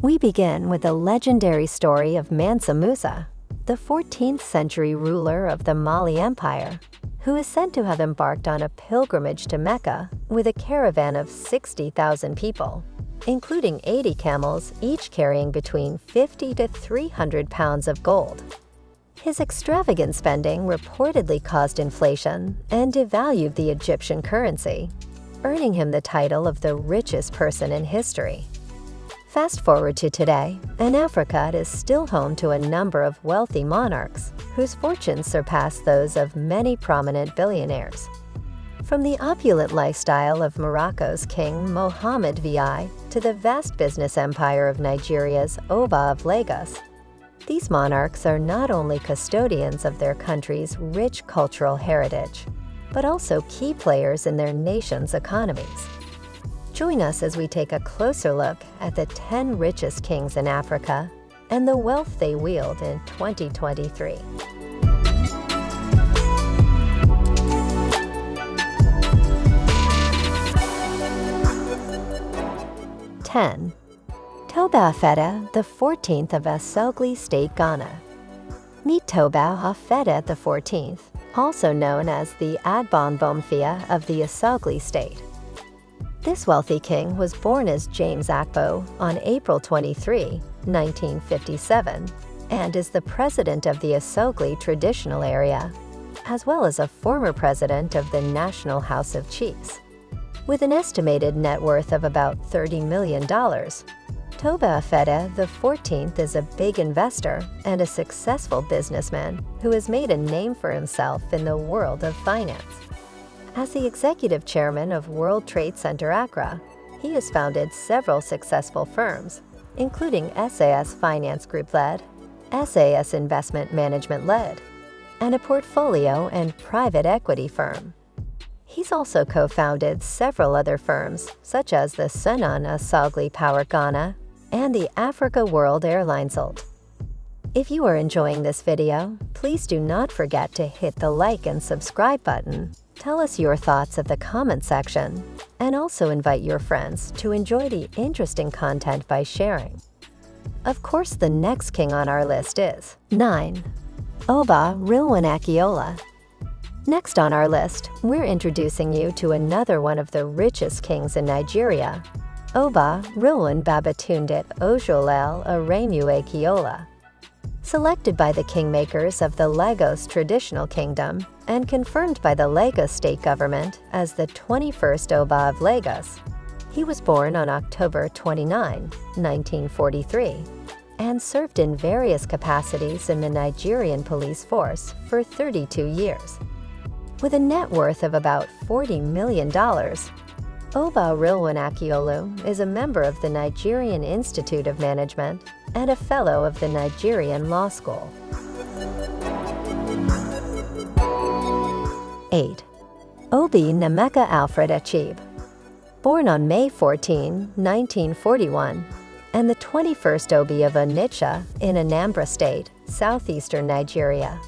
We begin with the legendary story of Mansa Musa, the 14th century ruler of the Mali Empire, who is said to have embarked on a pilgrimage to Mecca with a caravan of 60,000 people, including 80 camels, each carrying between 50 to 300 pounds of gold. His extravagant spending reportedly caused inflation and devalued the Egyptian currency, earning him the title of the richest person in history. Fast forward to today, and Africa is still home to a number of wealthy monarchs whose fortunes surpass those of many prominent billionaires. From the opulent lifestyle of Morocco's King Mohammed VI to the vast business empire of Nigeria's Oba of Lagos, these monarchs are not only custodians of their country's rich cultural heritage, but also key players in their nation's economies. Join us as we take a closer look at the 10 richest kings in Africa and the wealth they wield in 2023. Ten. Toba Afeta, the 14th of Asogli State, Ghana. Meet Toba Afeta the 14th, also known as the Adbon Bomfia of the Asogli State. This wealthy king was born as James Akpo on April 23, 1957, and is the president of the Asogli traditional area, as well as a former president of the National House of Chiefs. With an estimated net worth of about $30 million, Toba the 14th is a big investor and a successful businessman who has made a name for himself in the world of finance. As the executive chairman of World Trade Center Accra, he has founded several successful firms, including SAS Finance Group led, SAS Investment Management led, and a portfolio and private equity firm. He's also co-founded several other firms, such as the Sunon Asogli Power Ghana and the Africa World Airlines Ult. If you are enjoying this video, please do not forget to hit the like and subscribe button Tell us your thoughts at the comment section, and also invite your friends to enjoy the interesting content by sharing. Of course, the next king on our list is 9. Oba Rilwan Akiolu. Next on our list, we're introducing you to another one of the richest kings in Nigeria, Oba Rilwan Babatunde Ojolel Aremu Akiolu. Selected by the kingmakers of the Lagos Traditional Kingdom and confirmed by the Lagos state government as the 21st Oba of Lagos, he was born on October 29, 1943, and served in various capacities in the Nigerian police force for 32 years. With a net worth of about $40 million, Oba Rilwan Akiolu is a member of the Nigerian Institute of Management and a fellow of the Nigerian Law School. 8. Obi Nnaemeka Alfred Achebe Born on May 14, 1941, and the 21st Obi of Onitsha in Anambra State, southeastern Nigeria.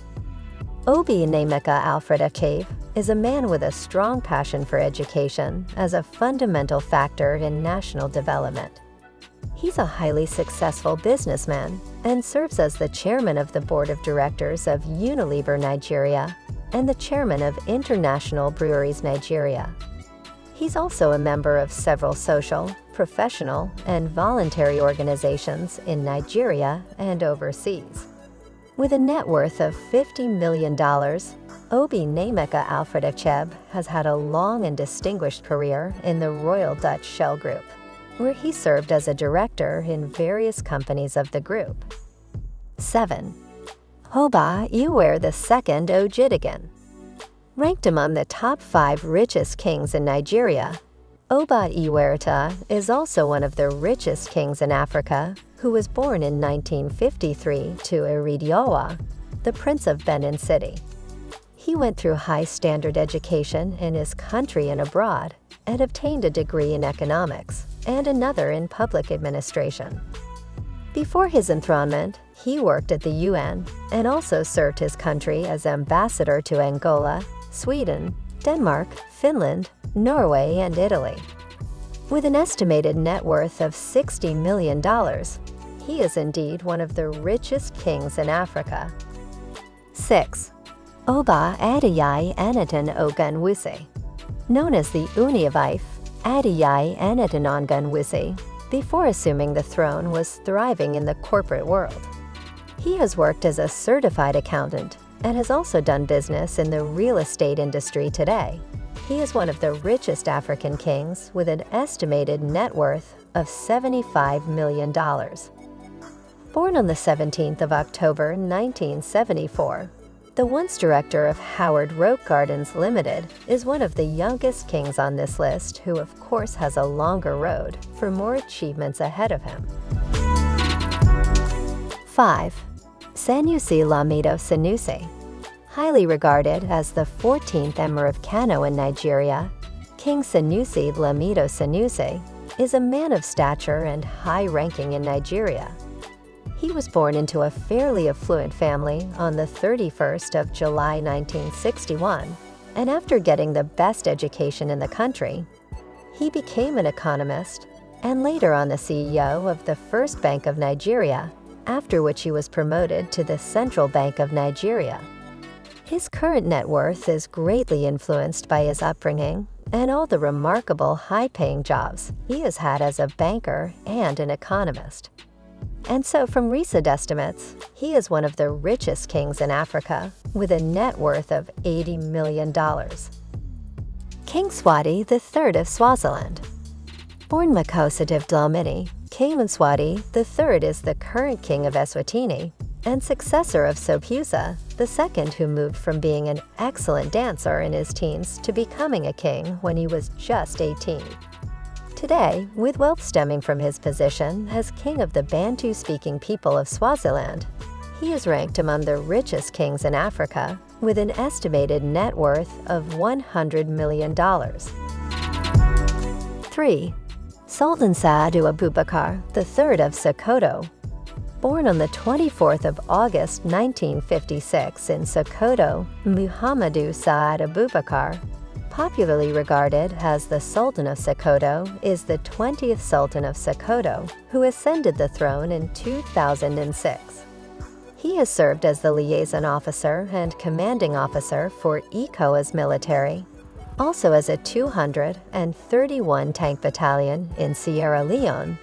Obi Nnaemeka Alfred Achebe is a man with a strong passion for education as a fundamental factor in national development. He's a highly successful businessman and serves as the chairman of the board of directors of Unilever Nigeria and the chairman of International Breweries Nigeria. He's also a member of several social, professional, and voluntary organizations in Nigeria and overseas. With a net worth of $50 million, Obi Nnaemeka Alfred Achebe has had a long and distinguished career in the Royal Dutch Shell Group, where he served as a director in various companies of the group. 7. Oba Ewuare II Ogidigan Ranked among the top five richest kings in Nigeria, Oba Iwerita is also one of the richest kings in Africa who was born in 1953 to Erediauwa, the Prince of Benin City. He went through high standard education in his country and abroad and obtained a degree in economics and another in public administration. Before his enthronement, he worked at the UN and also served his country as ambassador to Angola, Sweden, Denmark, Finland, Norway, and Italy. With an estimated net worth of $60 million, he is indeed one of the richest kings in Africa. 6. Oba Adeyeye Enitan Ogunwusi Known as the Uniavife, Adeyeye Enitan Ogunwusi, before assuming the throne was thriving in the corporate world. He has worked as a certified accountant and has also done business in the real estate industry today. He is one of the richest African kings with an estimated net worth of $75 million. Born on the 17th of October 1974, the once director of Howard Roke Gardens Limited is one of the youngest kings on this list who of course has a longer road for more achievements ahead of him. 5. Sanusi Lamido Sanusi Highly regarded as the 14th Emir of Kano in Nigeria, King Sanusi Lamido Sanusi is a man of stature and high ranking in Nigeria. He was born into a fairly affluent family on the 31st of July 1961, and after getting the best education in the country, he became an economist and later on the CEO of the First Bank of Nigeria, after which he was promoted to the Central Bank of Nigeria. His current net worth is greatly influenced by his upbringing and all the remarkable high-paying jobs he has had as a banker and an economist. And so, from recent estimates, he is one of the richest kings in Africa with a net worth of $80 million. King Mswati III of Swaziland Born Makhosetive Dlamini, King Mswati III is the current king of Eswatini and successor of the second who moved from being an excellent dancer in his teens to becoming a king when he was just 18. Today, with wealth stemming from his position as king of the Bantu-speaking people of Swaziland, he is ranked among the richest kings in Africa with an estimated net worth of $100 million. 3. Sultan Saadu Abubakar, III of Sokoto. Born on the 24th of August 1956 in Sokoto, Muhammadu Saad Abubakar popularly regarded as the Sultan of Sokoto, is the 20th Sultan of Sokoto, who ascended the throne in 2006. He has served as the liaison officer and commanding officer for ECOWAS military, also as a 231 tank battalion in Sierra Leone,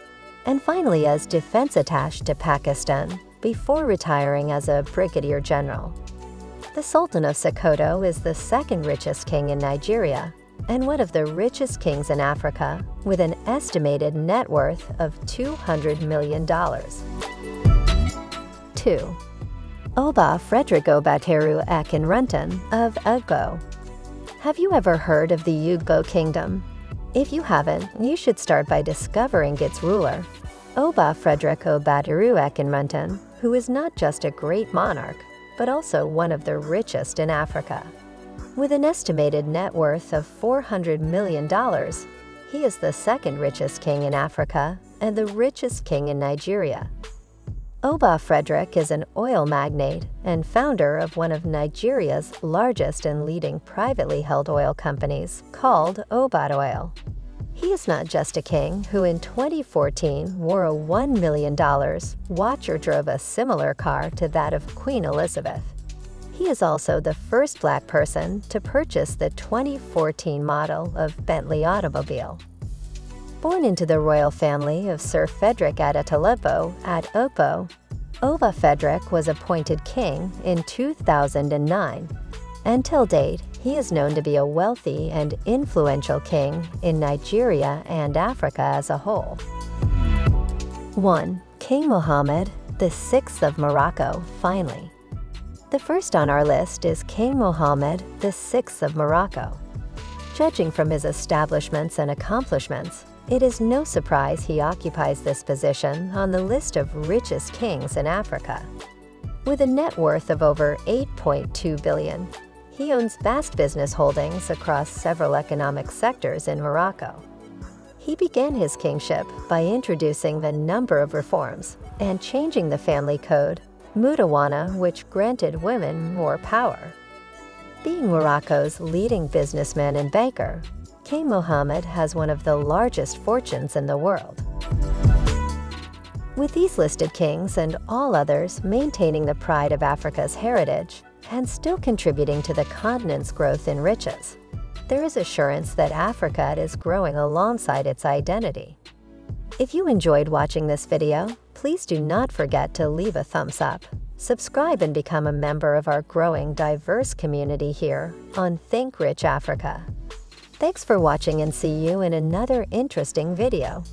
and finally as defense attaché to Pakistan before retiring as a brigadier general. The Sultan of Sokoto is the second richest king in Nigeria and one of the richest kings in Africa with an estimated net worth of $200 million. 2. Oba Frederick Obateru Akinruntan of Ugbo. Have you ever heard of the Ugbo Kingdom? If you haven't, you should start by discovering its ruler, Oba Frederick Obateru Akinruntan, who is not just a great monarch, but also one of the richest in Africa. With an estimated net worth of $400 million, he is the second richest king in Africa and the richest king in Nigeria. Oba Frederick is an oil magnate and founder of one of Nigeria's largest and leading privately held oil companies called Obat Oil. He is not just a king who in 2014 wore a $1 million watch or drove a similar car to that of Queen Elizabeth. He is also the first black person to purchase the 2014 model of Bentley automobile. Born into the royal family of Sir Frederick Adetolepo at Opo, Oba Frederick was appointed king in 2009. Until date, he is known to be a wealthy and influential king in Nigeria and Africa as a whole. 1. King Mohammed, the Sixth of Morocco, finally. The first on our list is King Mohammed, the Sixth of Morocco. Judging from his establishments and accomplishments, it is no surprise he occupies this position on the list of richest kings in Africa. With a net worth of over 8.2 billion, he owns vast business holdings across several economic sectors in Morocco. He began his kingship by introducing the number of reforms and changing the family code, Mudawana, which granted women more power. Being Morocco's leading businessman and banker, King Mohammed has one of the largest fortunes in the world. With these listed kings and all others maintaining the pride of Africa's heritage and still contributing to the continent's growth in riches, there is assurance that Africa is growing alongside its identity. If you enjoyed watching this video, please do not forget to leave a thumbs up, subscribe and become a member of our growing diverse community here on Think Rich Africa. Thanks for watching and see you in another interesting video.